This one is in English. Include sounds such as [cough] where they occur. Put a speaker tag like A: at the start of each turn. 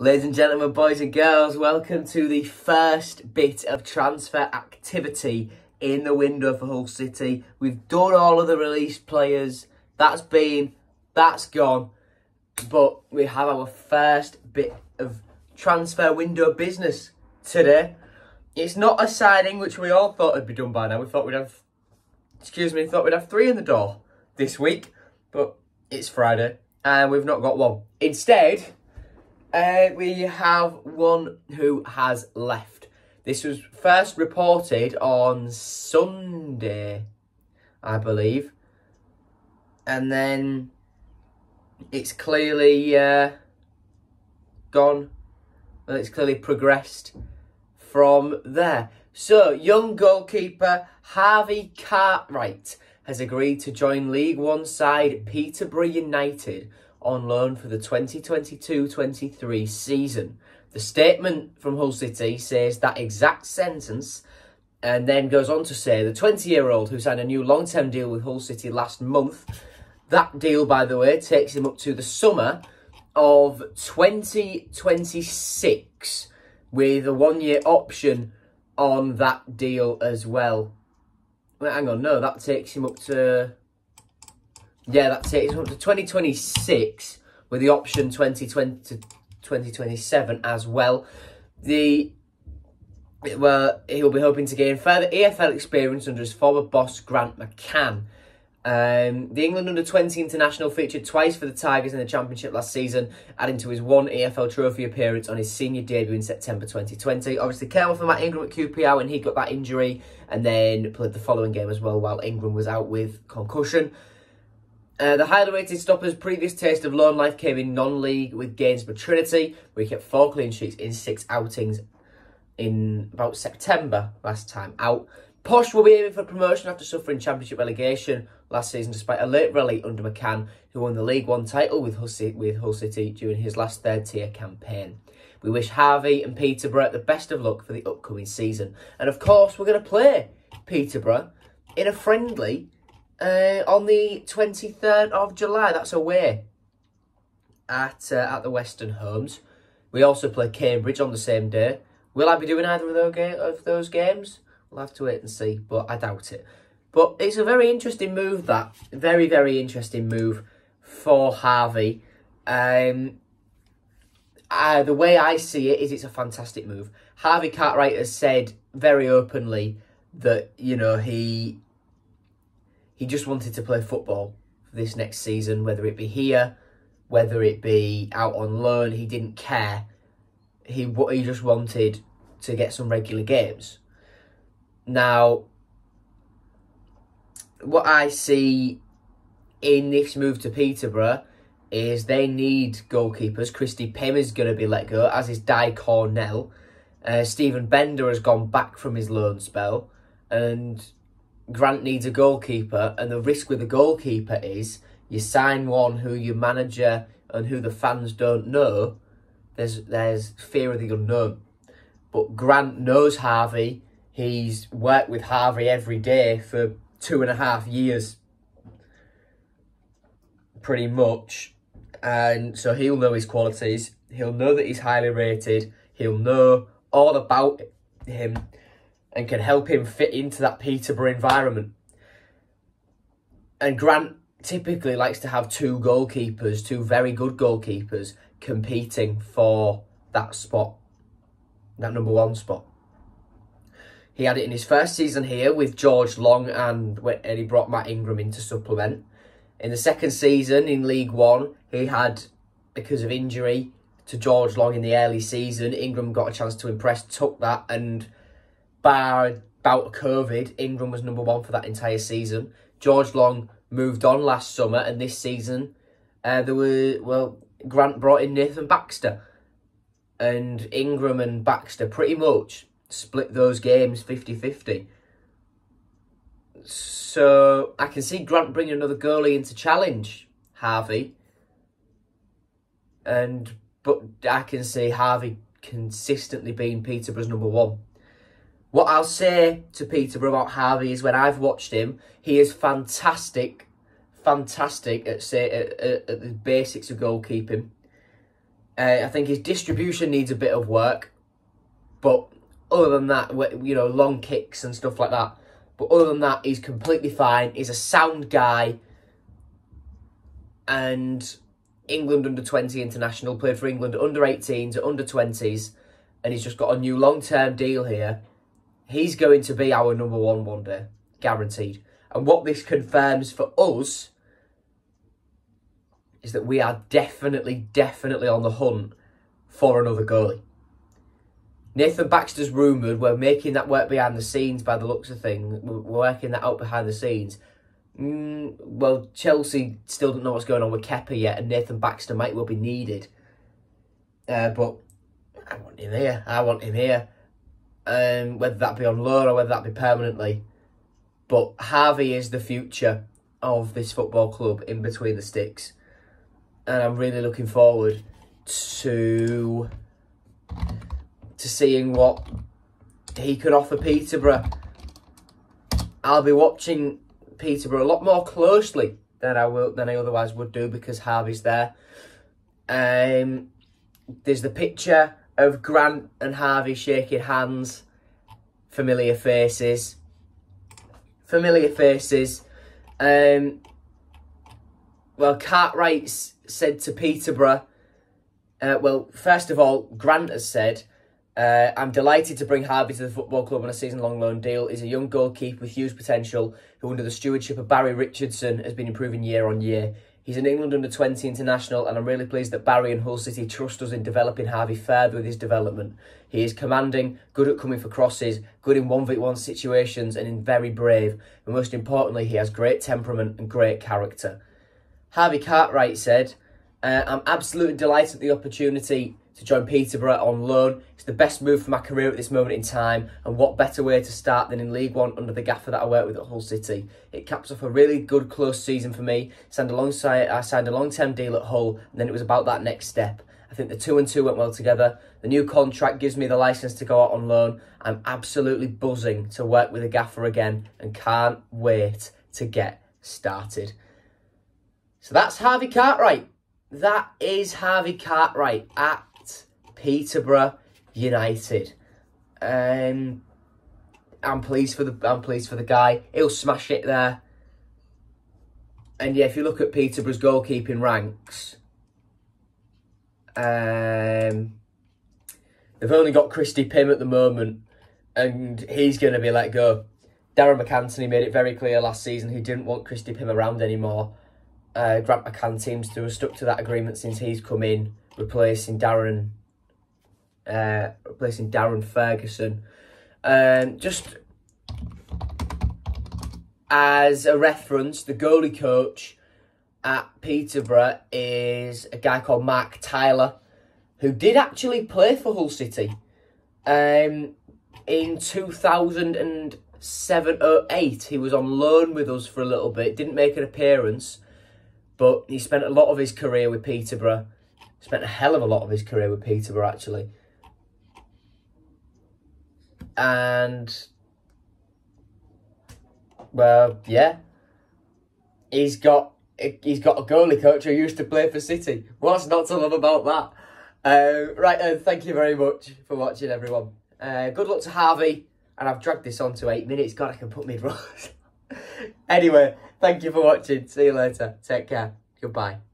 A: Ladies and gentlemen, boys and girls, welcome to the first bit of transfer activity in the window for Hull City. We've done all of the released players. That's been, that's gone. But we have our first bit of transfer window business today. It's not a signing which we all thought would be done by now. We thought we'd have, excuse me, thought we'd have three in the door this week. But it's Friday and we've not got one. Instead, uh, we have one who has left. This was first reported on Sunday, I believe. And then it's clearly uh, gone. Well, it's clearly progressed from there. So, young goalkeeper Harvey Cartwright has agreed to join League One side Peterborough United on loan for the 2022-23 season. The statement from Hull City says that exact sentence and then goes on to say the 20-year-old who signed a new long-term deal with Hull City last month. That deal, by the way, takes him up to the summer of 2026 with a one-year option on that deal as well. Wait, hang on, no, that takes him up to... Yeah, that's it. him up to 2026 with the option 2020 to 2027 as well. The well, he'll be hoping to gain further EFL experience under his former boss, Grant McCann. Um, the England under 20 international featured twice for the Tigers in the Championship last season, adding to his one EFL trophy appearance on his senior debut in September 2020. Obviously, careful for Matt Ingram at QPR when he got that injury and then played the following game as well while Ingram was out with concussion. Uh, the highly rated stopper's previous taste of loan life came in non-league with Gainsborough Trinity, where he kept four clean sheets in six outings in about September last time out. Posh will be aiming for promotion after suffering championship relegation last season despite a late rally under McCann, who won the League One title with Hull, City, with Hull City during his last third tier campaign. We wish Harvey and Peterborough the best of luck for the upcoming season. And of course, we're going to play Peterborough in a friendly uh, on the 23rd of July. That's away at, uh, at the Weston Homes. We also play Cambridge on the same day. Will I be doing either of those, games? We'll have to wait and see, but I doubt it. But it's a very interesting move, that. Very, very interesting move for Harvey. Um, uh, the way I see it is it's a fantastic move. Harvey Cartwright has said very openly that, you know, he he just wanted to play football for this next season, whether it be here, whether it be out on loan. He didn't care. He, he just wanted to get some regular games. Now, what I see in this move to Peterborough is they need goalkeepers. Christy Pym is going to be let go, as is Dai Cornell. Uh, Steven Benda has gone back from his loan spell, and Grant needs a goalkeeper. And the risk with a goalkeeper is you sign one who your manager and who the fans don't know. There's there's fear of the unknown. But Grant knows Harvey He's worked with Harvey every day for two and a half years, pretty much. And so he'll know his qualities. He'll know that he's highly rated. He'll know all about him and can help him fit into that Peterborough environment. And Grant typically likes to have two goalkeepers, two very good goalkeepers, competing for that spot, that number one spot. He had it in his first season here with George Long and, and he brought Matt Ingram in to supplement. In the second season in League One, he had, because of injury to George Long in the early season, Ingram got a chance to impress, took that, and bar bout of COVID, Ingram was number one for that entire season. George Long moved on last summer, and this season, uh, there were, well, Grant brought in Nathan Baxter. And Ingram and Baxter pretty much split those games 50-50. So I can see Grant bringing another goalie into challenge Harvey. And but I can see Harvey consistently being Peterborough's number one. What I'll say to Peter about Harvey is when I've watched him, he is fantastic, fantastic at say at, at, at the basics of goalkeeping. Uh, I think his distribution needs a bit of work, but other than that, you know, long kicks and stuff like that. But other than that, he's completely fine. He's a sound guy. And England under 20 international, played for England under 18s, under 20s, and he's just got a new long term deal here. He's going to be our number one one day, guaranteed. And what this confirms for us is that we are definitely, definitely on the hunt for another goalie. Nathan Baxter's rumoured. We're making that work behind the scenes by the looks of things. We're working that out behind the scenes. Mm, well, Chelsea still don't know what's going on with Kepa yet, and Nathan Baxter might well be needed. Uh, but I want him here. I want him here. Um, whether that be on loan or whether that be permanently. But Harvey is the future of this football club in between the sticks. And I'm really looking forward to to seeing what he can offer Peterborough. I'll be watching Peterborough a lot more closely than I will than I otherwise would do because Harvey's there. Um, there's the picture of Grant and Harvey shaking hands. Familiar faces. Familiar faces. Um, well, Cartwright said to Peterborough, uh, well, first of all, Grant has said uh, I'm delighted to bring Harvey to the football club on a season-long loan deal. He's a young goalkeeper with huge potential who, under the stewardship of Barry Richardson, has been improving year on year. He's an England under-20 international and I'm really pleased that Barry and Hull City trust us in developing Harvey further with his development. He is commanding, good at coming for crosses, good in 1v1 situations and in very brave. And most importantly, he has great temperament and great character. Harvey Cartwright said, uh, I'm absolutely delighted at the opportunity to join Peterborough on loan. It's the best move for my career at this moment in time, and what better way to start than in League One under the gaffer that I work with at Hull City. It caps off a really good close season for me. Signed alongside, I signed a long-term deal at Hull, and then it was about that next step. I think the two and two went well together. The new contract gives me the license to go out on loan. I'm absolutely buzzing to work with a gaffer again, and can't wait to get started. So that's Harvey Cartwright. That is Harvey Cartwright at Peterborough United. Um, I'm pleased for the I'm pleased for the guy. He'll smash it there. And yeah, if you look at Peterborough's goalkeeping ranks, um, they've only got Christy Pym at the moment, and he's going to be let go. Darren MacAnthony made it very clear last season he didn't want Christy Pym around anymore. Uh, Grant McCann seems to have stuck to that agreement since he's come in, replacing Darren uh, replacing Darren Ferguson. Um, just as a reference, the goalie coach at Peterborough is a guy called Mark Tyler, who did actually play for Hull City um, in 2007 or 8. He was on loan with us for a little bit, didn't make an appearance, but he spent a lot of his career with Peterborough. Spent a hell of a lot of his career with Peterborough, actually and well, yeah, he's got he's got a goalie coach who used to play for City. What's not to love about that? Uh, right, uh, thank you very much for watching, everyone. Uh, good luck to Harvey, and I've dragged this on to eight minutes. God, I can put me wrong. [laughs] anyway, thank you for watching. See you later. Take care. Goodbye.